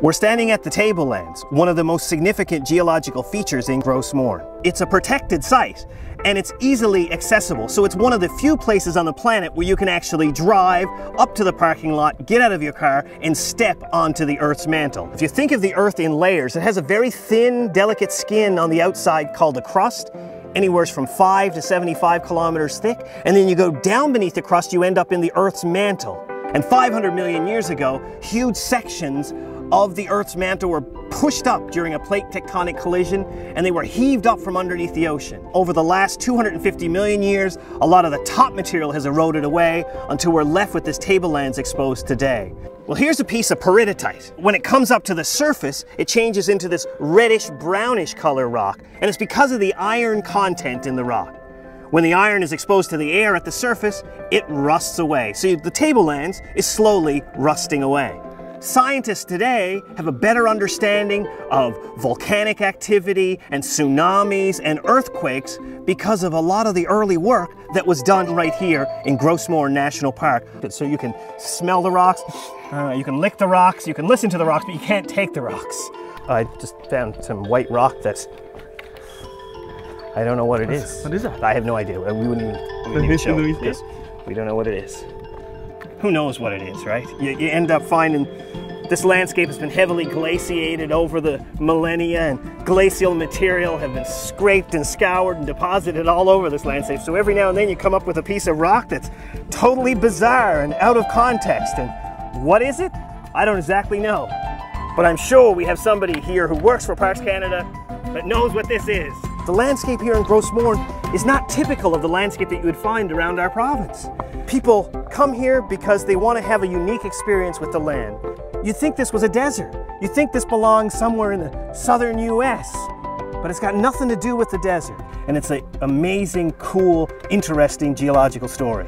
We're standing at the Tablelands, one of the most significant geological features in Gros Morne. It's a protected site and it's easily accessible, so it's one of the few places on the planet where you can actually drive up to the parking lot, get out of your car, and step onto the Earth's mantle. If you think of the Earth in layers, it has a very thin, delicate skin on the outside called a crust, anywhere from 5 to 75 kilometers thick, and then you go down beneath the crust, you end up in the Earth's mantle. And 500 million years ago, huge sections of the Earth's mantle were pushed up during a plate tectonic collision and they were heaved up from underneath the ocean. Over the last 250 million years, a lot of the top material has eroded away until we're left with this tablelands exposed today. Well, here's a piece of peridotite. When it comes up to the surface, it changes into this reddish brownish color rock, and it's because of the iron content in the rock. When the iron is exposed to the air at the surface, it rusts away. So the tablelands is slowly rusting away. Scientists today have a better understanding of volcanic activity and tsunamis and earthquakes because of a lot of the early work that was done right here in Gros Morne National Park. So you can smell the rocks, uh, you can lick the rocks, you can listen to the rocks, but you can't take the rocks. I just found some white rock that's I don't know what it is. What is that? I have no idea. We wouldn't even, we wouldn't even show. Yes. We don't know what it is. Who knows what it is, right? You, you end up finding this landscape has been heavily glaciated over the millennia and glacial material have been scraped and scoured and deposited all over this landscape. So every now and then you come up with a piece of rock that's totally bizarre and out of context. And what is it? I don't exactly know. But I'm sure we have somebody here who works for Parks Canada that knows what this is. The landscape here in Gros Morne is not typical of the landscape that you would find around our province. People come here because they want to have a unique experience with the land. You'd think this was a desert. You'd think this belongs somewhere in the southern US, but it's got nothing to do with the desert. And it's an amazing, cool, interesting geological story.